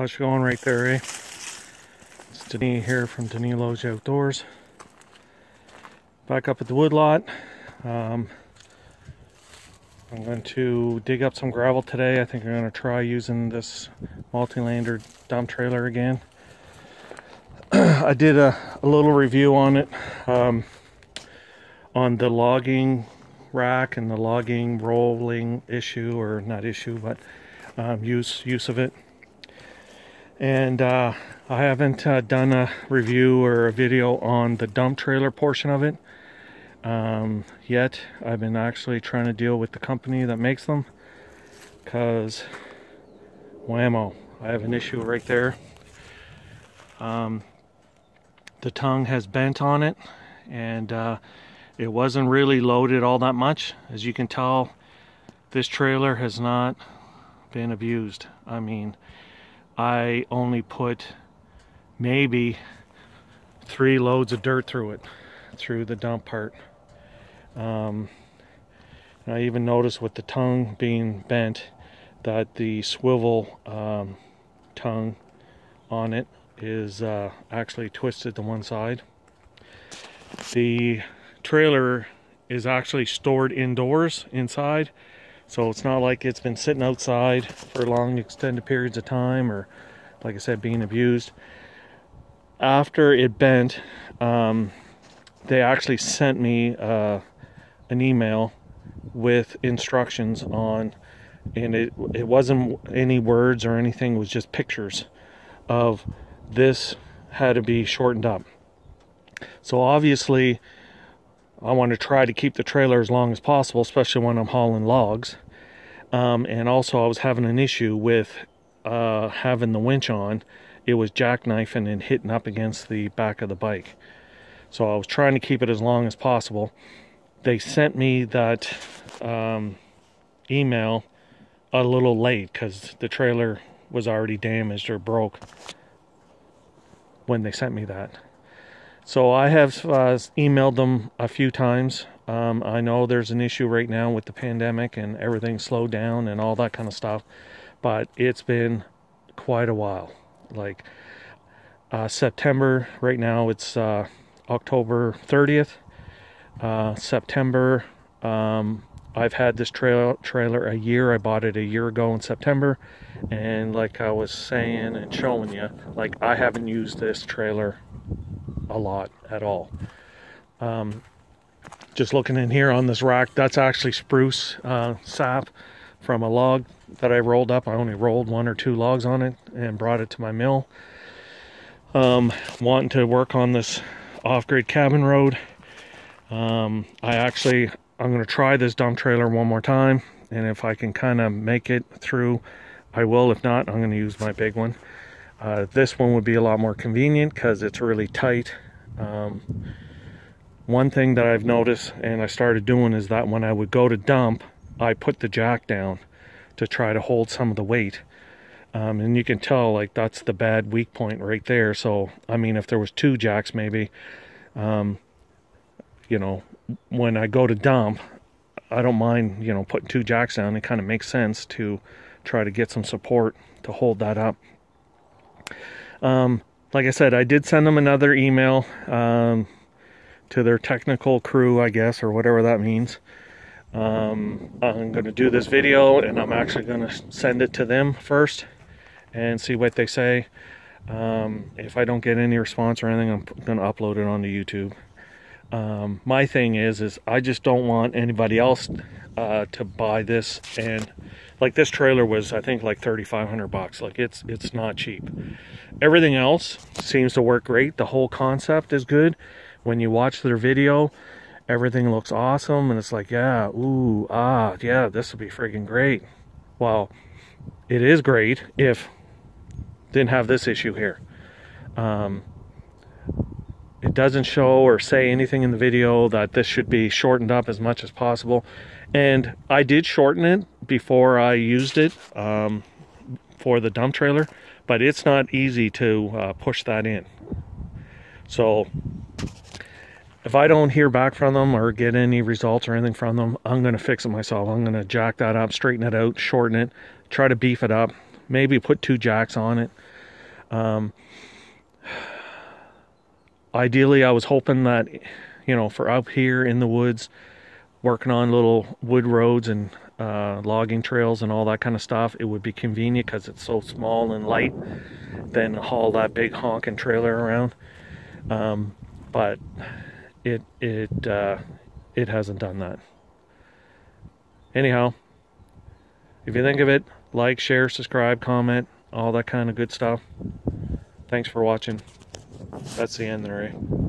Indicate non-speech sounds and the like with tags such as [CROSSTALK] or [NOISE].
How's it going right there, eh? It's Denis here from Danilo's Outdoors. Back up at the woodlot. Um, I'm going to dig up some gravel today. I think I'm going to try using this Multilander dump trailer again. [CLEARS THROAT] I did a, a, little review on it um, on the logging rack and the logging rolling issue or not issue but um, use use of it and uh, I haven't uh, done a review or a video on the dump trailer portion of it um, yet. I've been actually trying to deal with the company that makes them because whammo I have an issue right there. Um, the tongue has bent on it and uh, it wasn't really loaded all that much. As you can tell this trailer has not been abused. I mean I only put maybe three loads of dirt through it through the dump part um, I even noticed with the tongue being bent that the swivel um, tongue on it is uh, actually twisted to one side. The trailer is actually stored indoors inside so it's not like it's been sitting outside for long extended periods of time or like I said being abused after it bent um, they actually sent me uh, an email with instructions on and it it wasn't any words or anything it was just pictures of this had to be shortened up. So obviously, I want to try to keep the trailer as long as possible, especially when I'm hauling logs. Um, and also, I was having an issue with uh, having the winch on. It was jackknifing and hitting up against the back of the bike. So I was trying to keep it as long as possible. They sent me that um, email a little late because the trailer was already damaged or broke when they sent me that. So I have uh, emailed them a few times. Um, I know there's an issue right now with the pandemic and everything slowed down and all that kind of stuff, but it's been quite a while. Like uh, September, right now it's uh, October 30th. Uh, September, um, I've had this trail trailer a year. I bought it a year ago in September. And like I was saying and showing you, like I haven't used this trailer a lot at all. Um, just looking in here on this rack, that's actually spruce uh, sap from a log that I rolled up. I only rolled one or two logs on it and brought it to my mill. Um, wanting to work on this off-grid cabin road. Um, I actually I'm going to try this dump trailer one more time. And if I can kind of make it through, I will. If not, I'm going to use my big one. Uh, this one would be a lot more convenient because it's really tight. Um, one thing that I've noticed and I started doing is that when I would go to dump, I put the jack down to try to hold some of the weight. Um, and you can tell like that's the bad weak point right there. So, I mean, if there was two jacks maybe, um, you know, when I go to dump, I don't mind, you know, putting two jacks down. It kind of makes sense to try to get some support to hold that up. Um, like I said, I did send them another email um, to their technical crew, I guess, or whatever that means. Um, I'm going to do this video and I'm actually going to send it to them first and see what they say. Um, if I don't get any response or anything, I'm going to upload it onto YouTube um, my thing is is I just don't want anybody else uh, to buy this. And like this trailer was I think like 3500 bucks. Like it's it's not cheap. Everything else seems to work great. The whole concept is good. When you watch their video everything looks awesome. And it's like yeah ooh ah yeah this would be freaking great. Well it is great if didn't have this issue here. Um, it doesn't show or say anything in the video that this should be shortened up as much as possible. And I did shorten it before I used it um, for the dump trailer, but it's not easy to uh, push that in. So if I don't hear back from them or get any results or anything from them, I'm going to fix it myself. I'm going to jack that up, straighten it out, shorten it, try to beef it up, maybe put two jacks on it. Um, ideally, I was hoping that, you know, for up here in the woods, working on little wood roads and uh, logging trails and all that kind of stuff, it would be convenient because it's so small and light than haul that big honking trailer around. Um, but it it uh, it hasn't done that. Anyhow, if you think of it, like, share, subscribe, comment, all that kind of good stuff. Thanks for watching. That's the end eh?